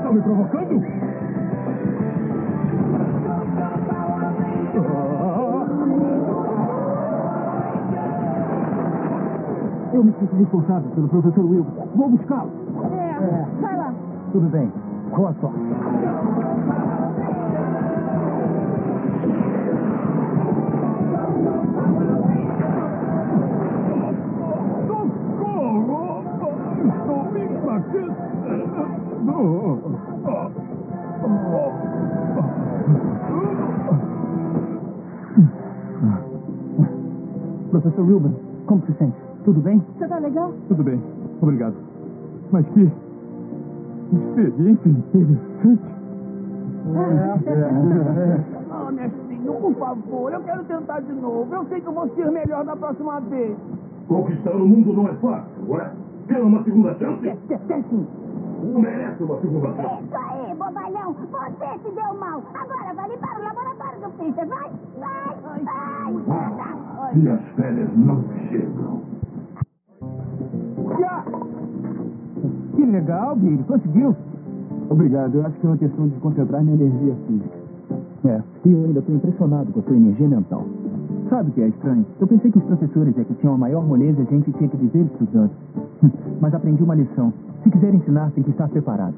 Estão me provocando? Eu me sinto responsável pelo professor Wilson. Vou buscá-lo. É, vai lá. Tudo bem. Boa sorte. Professor Wilbur, como se sente? Tudo bem? Você tá legal? Tudo bem, obrigado. Mas que experiência interessante. Ah, mestrinho, por favor, eu quero tentar de novo. Eu sei que eu vou ser melhor da próxima vez. Conquistar o mundo não é fácil, não é? Quer uma segunda chance? Quer sim. Merece uma segunda chance. Isso aí, bobalhão. Você se deu mal. Agora vai limpar o laboratório do Peter. Vai, vai, vai. Ah, e as férias não chegam. Que legal, Billy. Conseguiu? Obrigado, eu acho que é uma questão de concentrar minha energia física. É, e eu ainda estou impressionado com a sua energia mental. Sabe o que é estranho? Eu pensei que os professores é que tinham a maior moleza e a gente tinha que dizer estudando. Mas aprendi uma lição. Se quiser ensinar, tem que estar preparado.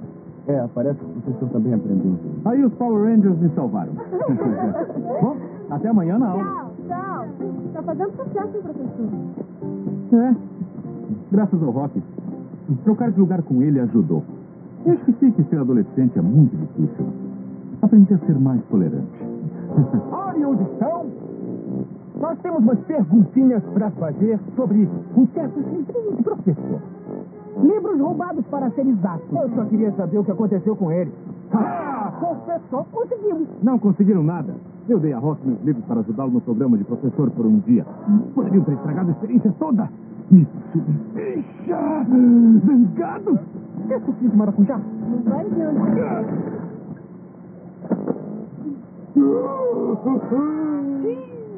É, parece que o professor também aprendeu. Aí os Power Rangers me salvaram. Bom, até amanhã na aula. Tchau, tchau. Tá fazendo sucesso, professor. É, graças ao rock. Trocar de lugar com ele ajudou. Eu esqueci que ser adolescente é muito difícil. Aprendi a ser mais tolerante. Olha onde estão. Nós temos umas perguntinhas para fazer sobre um certo livrinho de professor. Livros roubados para ser exato. Eu só queria saber o que aconteceu com ele. Ah, professor, conseguimos. Não conseguiram nada. Eu dei a Rock meus livros para ajudá-lo no programa de professor por um dia. Poderiam ter estragado a experiência toda. Isso me deixa zangado. Quer suquinho de maracujá? Não vai adianta.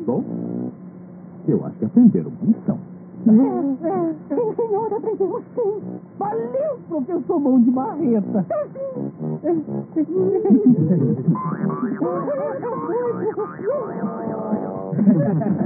Bom, eu acho que aprenderam uma lição. Sim, senhor, aprendemos sim. Valeu, professor Mão de Marreta.